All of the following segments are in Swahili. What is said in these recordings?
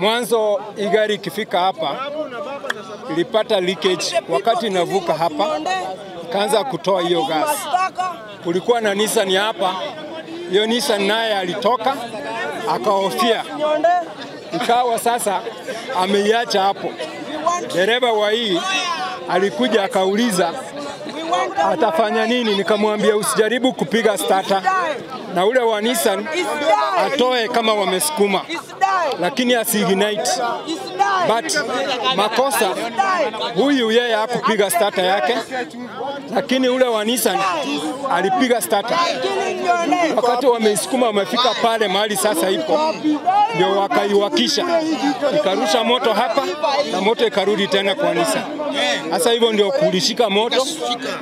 Mwanzo hii gari ikifika hapa ilipata leakage. Wakati inavuka hapa, ikaanza kutoa hiyo gas. Kulikuwa na Nissan hapa, hiyo Nissan naye alitoka akahofia, ikawa sasa ameiacha hapo. Dereva wa hii alikuja akauliza atafanya nini, nikamwambia usijaribu kupiga starter, na ule wa Nissan atoe kama wamesukuma, lakini asiignite. But makosa huyu yeye hakupiga starter yake, lakini ule wa Nissan alipiga starter. Wakati wameisukuma wamefika pale mahali sasa ipo, ndio wakaiwakisha, ikarusha moto hapa na moto ikarudi tena kwa Nissan. Sasa hivyo ndio kulishika moto,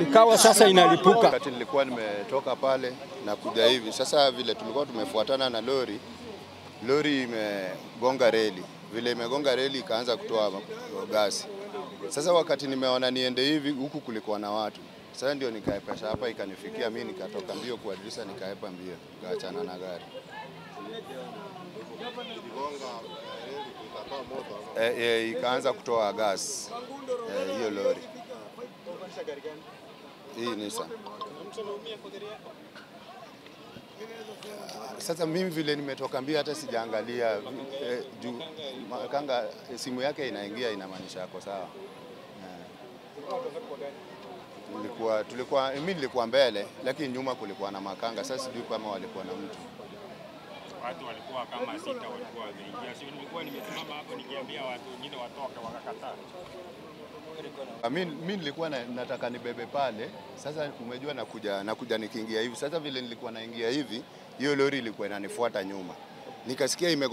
ikawa sasa inalipuka. Wakati nilikuwa nimetoka pale na kuja hivi sasa, vile tulikuwa tumefuatana na lori, lori imegonga reli. Vile imegonga reli ikaanza kutoa gasi. Sasa wakati nimeona niende hivi, huku kulikuwa na watu. Sasa ndio nikaepesha hapa, ikanifikia mimi, nikatoka mbio kwa dirisha, nikaepa mbio, nikaachana na gari. E, e, ikaanza kutoa gas hiyo e, lori hii Nissan. Sasa mimi vile nimetoka mbio hata sijaangalia eh, juu makanga simu yake inaingia inamaanisha yako sawa. Nilikuwa Tulikuwa tulikuwa mimi nilikuwa mbele lakini nyuma kulikuwa na makanga. Sasa sijui kama walikuwa na mtu. watu walikuwa kama sita walikuwa wameingia, sio? Nilikuwa nimesimama hapo nikiambia watu wengine watoke, wakakataa. Mi, nilikuwa na, nataka nibebe pale. Sasa umejua nakuja, nakuja nikiingia hivi. Sasa vile nilikuwa naingia hivi, hiyo lori ilikuwa inanifuata nyuma, nikasikia ime